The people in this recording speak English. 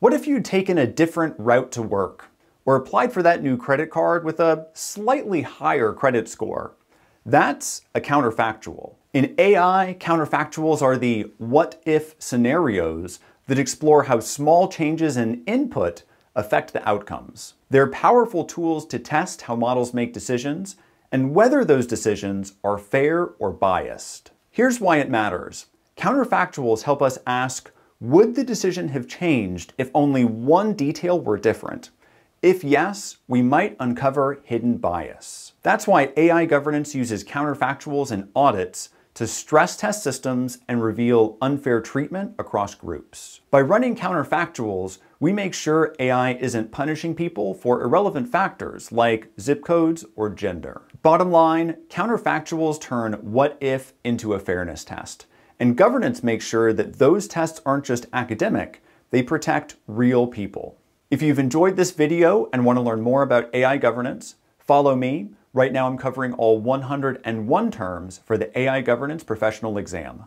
What if you'd taken a different route to work, or applied for that new credit card with a slightly higher credit score? That's a counterfactual. In AI, counterfactuals are the what if scenarios that explore how small changes in input affect the outcomes. They're powerful tools to test how models make decisions and whether those decisions are fair or biased. Here's why it matters. Counterfactuals help us ask, would the decision have changed if only one detail were different? If yes, we might uncover hidden bias. That's why AI governance uses counterfactuals and audits to stress test systems and reveal unfair treatment across groups. By running counterfactuals, we make sure AI isn't punishing people for irrelevant factors like zip codes or gender. Bottom line, counterfactuals turn what if into a fairness test. And governance makes sure that those tests aren't just academic, they protect real people. If you've enjoyed this video and want to learn more about AI governance, follow me. Right now I'm covering all 101 terms for the AI Governance Professional Exam.